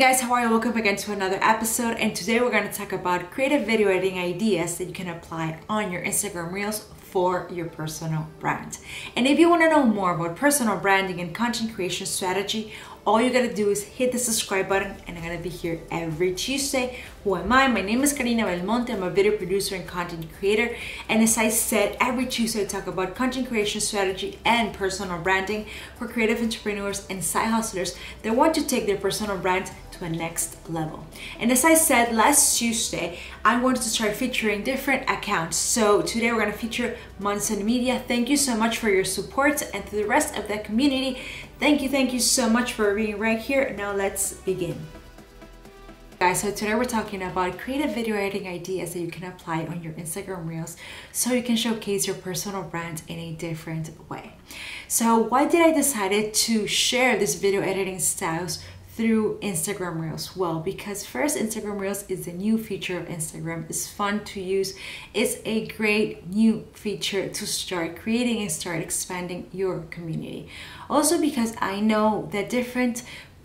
Hey guys, how are you? Welcome again to another episode and today we're going to talk about creative video editing ideas that you can apply on your Instagram Reels for your personal brand. And if you want to know more about personal branding and content creation strategy, all you gotta do is hit the subscribe button and I'm gonna be here every Tuesday. Who am I? My name is Carina Belmonte. I'm a video producer and content creator. And as I said, every Tuesday I talk about content creation strategy and personal branding for creative entrepreneurs and side hustlers that want to take their personal brand next level. And as I said last Tuesday, I wanted to start featuring different accounts. So today we're gonna feature Monson Media. Thank you so much for your support and to the rest of the community. Thank you, thank you so much for being right here. Now let's begin. Guys, so today we're talking about creative video editing ideas that you can apply on your Instagram Reels so you can showcase your personal brand in a different way. So why did I decide to share this video editing styles through Instagram Reels? Well, because first, Instagram Reels is a new feature of Instagram. It's fun to use. It's a great new feature to start creating and start expanding your community. Also, because I know that different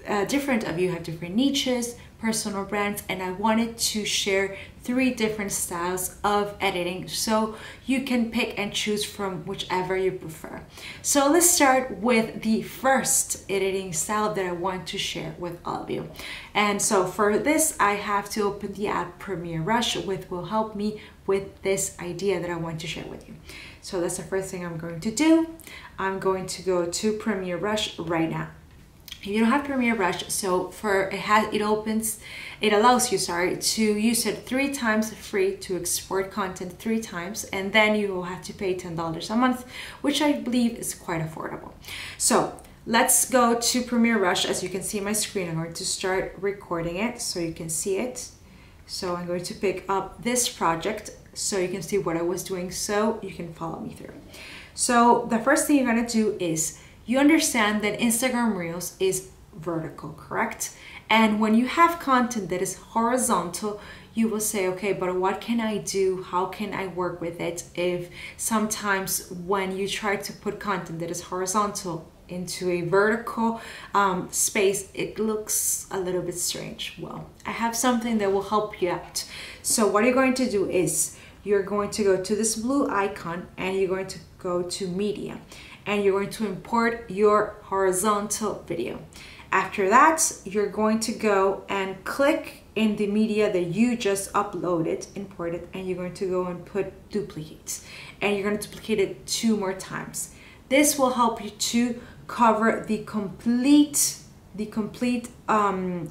uh, different of you have different niches, personal brands, and I wanted to share three different styles of editing so you can pick and choose from whichever you prefer. So let's start with the first editing style that I want to share with all of you. And so for this, I have to open the app Premiere Rush, which will help me with this idea that I want to share with you. So that's the first thing I'm going to do. I'm going to go to Premiere Rush right now you don't have Premiere Rush, so for it has it opens, it allows you, sorry, to use it three times free to export content three times, and then you will have to pay $10 a month, which I believe is quite affordable. So let's go to Premiere Rush. As you can see my screen, I'm going to start recording it so you can see it. So I'm going to pick up this project so you can see what I was doing so you can follow me through. So the first thing you're gonna do is you understand that Instagram Reels is vertical, correct? And when you have content that is horizontal, you will say, okay, but what can I do? How can I work with it? If sometimes when you try to put content that is horizontal into a vertical um, space, it looks a little bit strange. Well, I have something that will help you out. So what you're going to do is you're going to go to this blue icon and you're going to go to media and you're going to import your horizontal video. After that, you're going to go and click in the media that you just uploaded, imported, and you're going to go and put duplicate. And you're going to duplicate it two more times. This will help you to cover the complete, the complete um,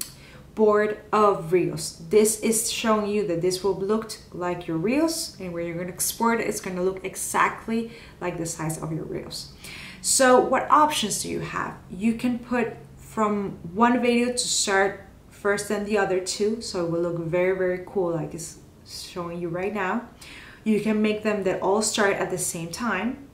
board of reels. This is showing you that this will look like your reels and where you're going to export it, it's going to look exactly like the size of your reels. So what options do you have? You can put from one video to start first and the other two. So it will look very, very cool like it's showing you right now. You can make them that all start at the same time.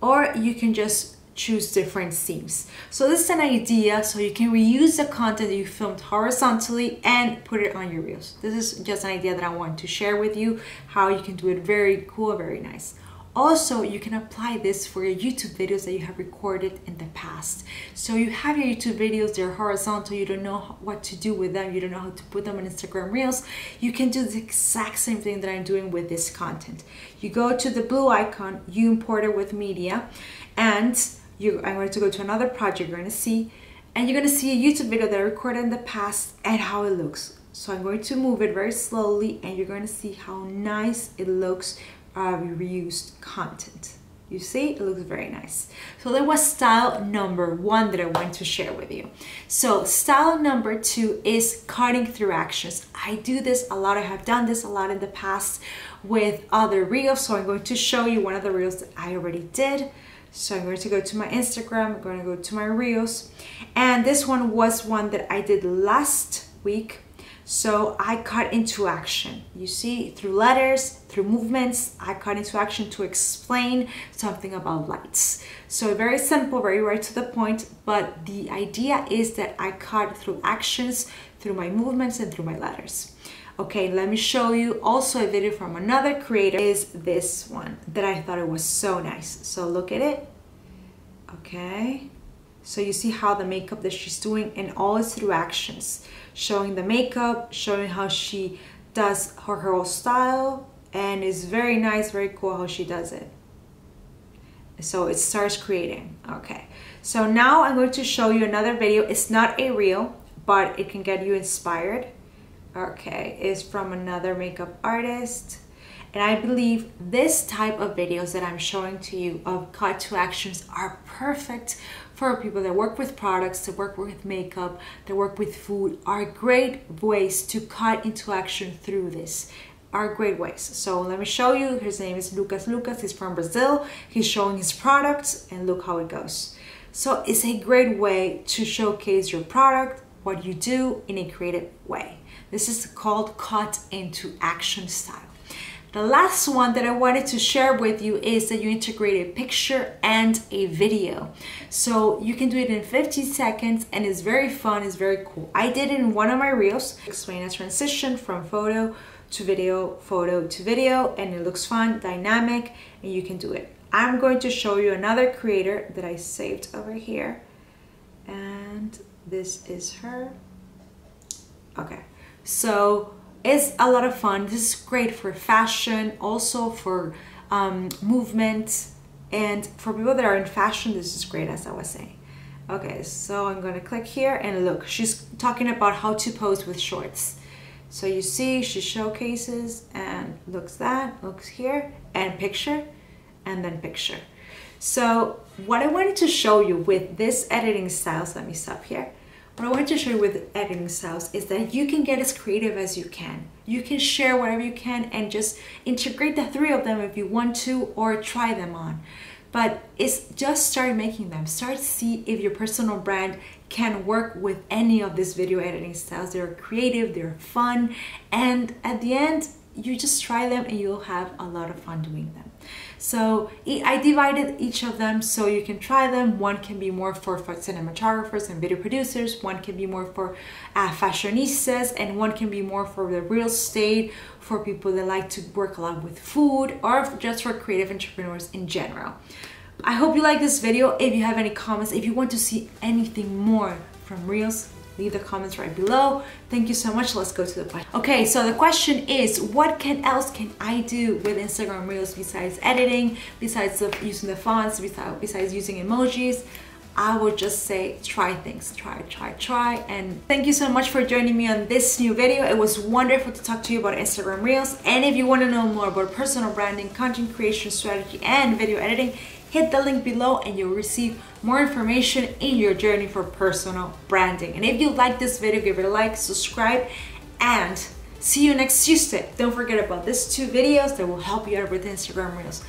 Or you can just choose different themes. So this is an idea so you can reuse the content that you filmed horizontally and put it on your reels. This is just an idea that I want to share with you how you can do it very cool, very nice. Also, you can apply this for your YouTube videos that you have recorded in the past. So you have your YouTube videos, they're horizontal, you don't know what to do with them, you don't know how to put them on Instagram Reels. You can do the exact same thing that I'm doing with this content. You go to the blue icon, you import it with media, and you I'm going to go to another project you're going to see and you're going to see a YouTube video that I recorded in the past and how it looks. So I'm going to move it very slowly and you're going to see how nice it looks uh, reused content. You see, it looks very nice. So that was style number one that I want to share with you. So style number two is cutting through actions. I do this a lot. I have done this a lot in the past with other reels. So I'm going to show you one of the reels that I already did. So I'm going to go to my Instagram, I'm going to go to my Reels. And this one was one that I did last week. So I cut into action. You see, through letters, through movements, I cut into action to explain something about lights. So very simple, very right to the point, but the idea is that I cut through actions, through my movements and through my letters. Okay, let me show you also a video from another creator is this one that I thought it was so nice. So look at it. Okay. So you see how the makeup that she's doing and all is through actions, showing the makeup, showing how she does her whole style and it's very nice, very cool how she does it. So it starts creating, okay. So now I'm going to show you another video. It's not a reel, but it can get you inspired. Okay, is from another makeup artist. And I believe this type of videos that I'm showing to you of cut to actions are perfect for people that work with products, that work with makeup, that work with food, are great ways to cut into action through this are great ways. So let me show you. His name is Lucas Lucas. He's from Brazil. He's showing his products and look how it goes. So it's a great way to showcase your product, what you do in a creative way. This is called cut into action style. The last one that I wanted to share with you is that you integrate a picture and a video. So you can do it in 50 seconds and it's very fun, it's very cool. I did in one of my reels, explain a transition from photo to video, photo to video, and it looks fun, dynamic, and you can do it. I'm going to show you another creator that I saved over here. And this is her. Okay, so it's a lot of fun. This is great for fashion, also for um, movement, and for people that are in fashion, this is great, as I was saying. Okay, so I'm gonna click here and look, she's talking about how to pose with shorts. So you see she showcases and looks that, looks here, and picture, and then picture. So what I wanted to show you with this editing styles, let me stop here, what I want to show you with editing styles is that you can get as creative as you can. You can share whatever you can and just integrate the three of them if you want to or try them on. But it's just start making them. Start see if your personal brand can work with any of these video editing styles. They're creative, they're fun, and at the end, you just try them and you'll have a lot of fun doing them. So I divided each of them so you can try them. One can be more for, cinematographers and video producers, one can be more for uh, fashionistas, and one can be more for the real estate, for people that like to work a lot with food, or just for creative entrepreneurs in general. I hope you like this video. If you have any comments, if you want to see anything more from Reels, leave the comments right below. Thank you so much. Let's go to the question. Okay, so the question is, what can else can I do with Instagram Reels besides editing, besides using the fonts, besides, besides using emojis? I would just say try things, try, try, try. And thank you so much for joining me on this new video. It was wonderful to talk to you about Instagram Reels. And if you want to know more about personal branding, content creation strategy, and video editing, hit the link below and you'll receive more information in your journey for personal branding. And if you like this video, give it a like, subscribe, and see you next Tuesday. Don't forget about these two videos that will help you out with Instagram Reels.